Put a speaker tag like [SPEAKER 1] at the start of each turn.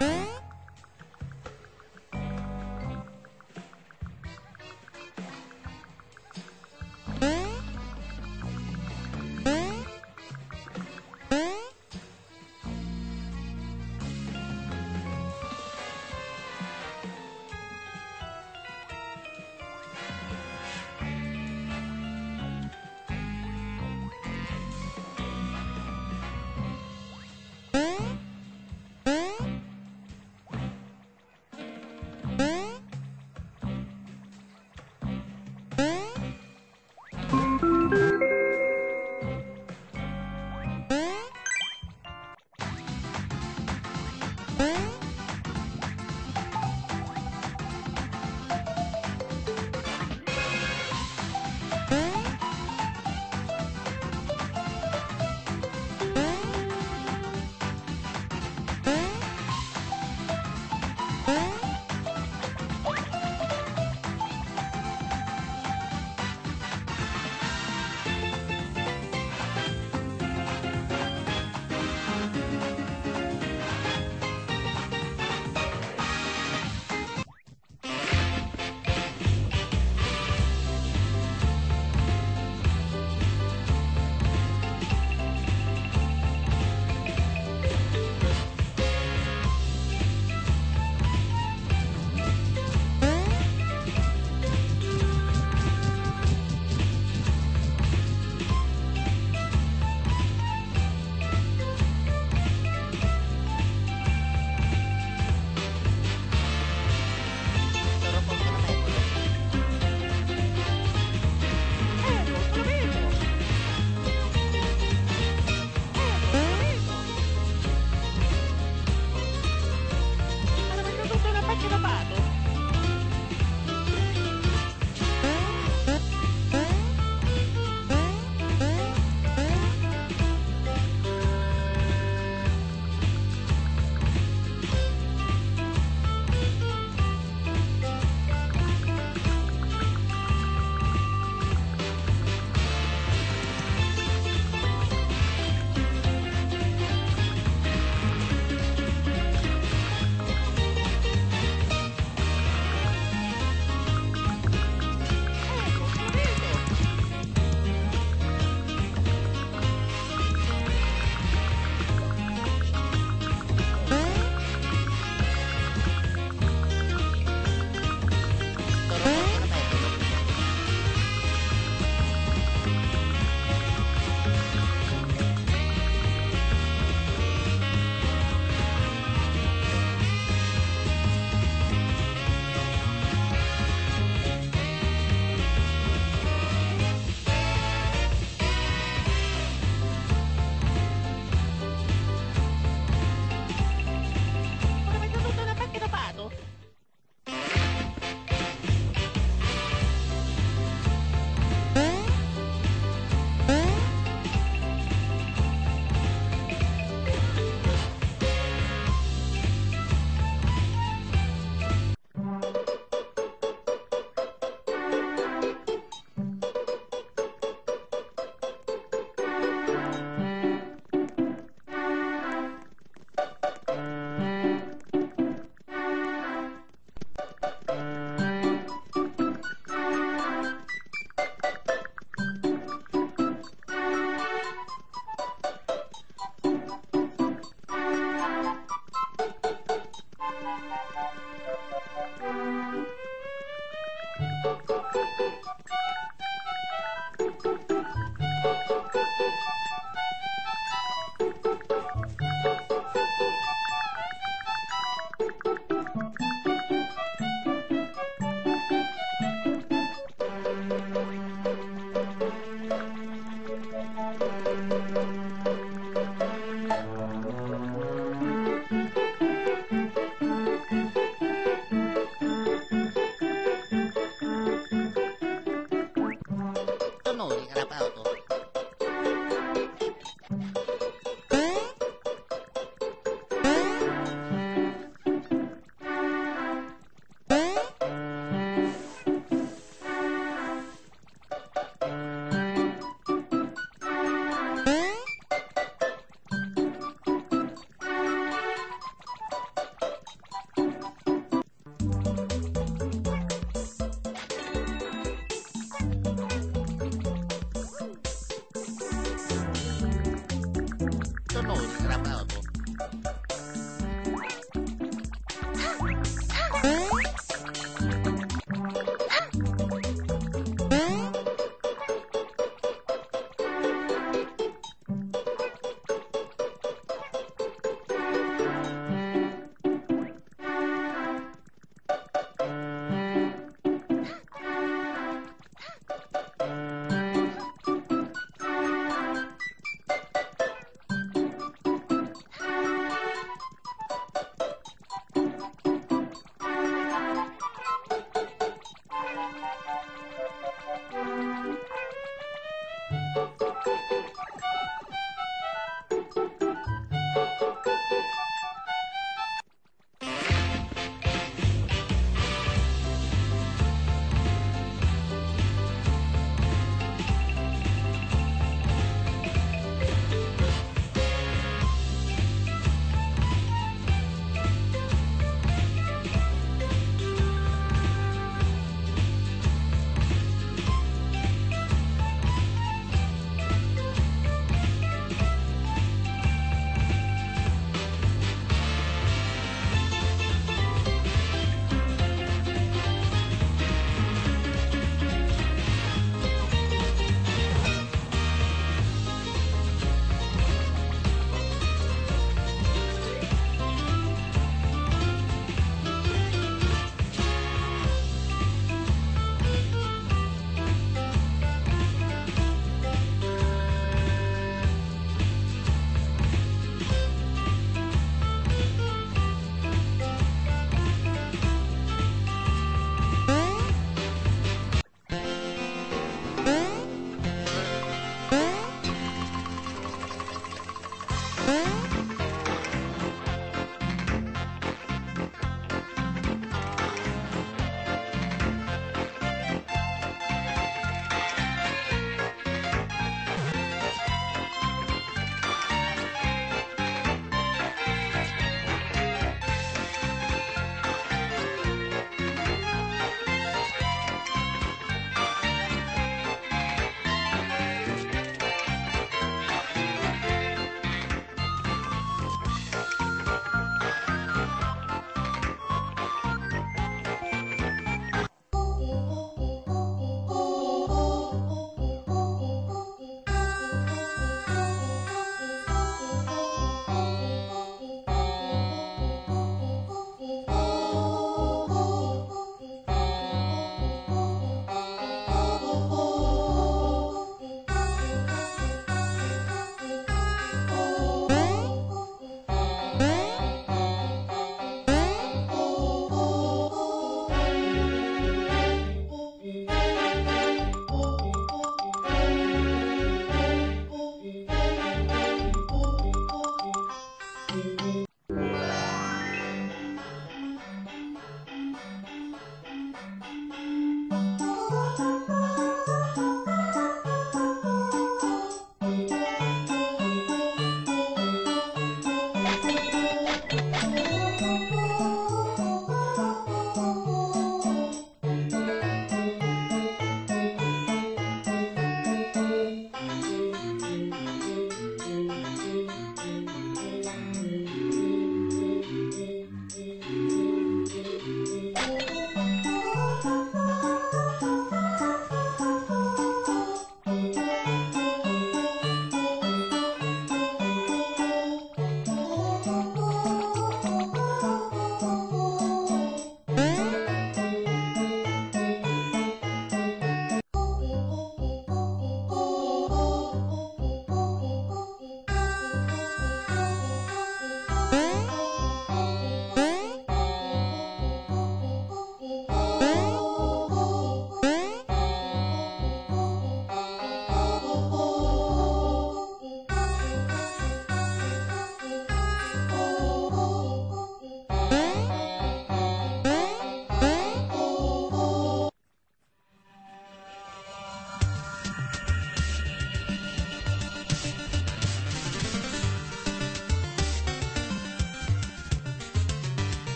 [SPEAKER 1] Música hum? Bye.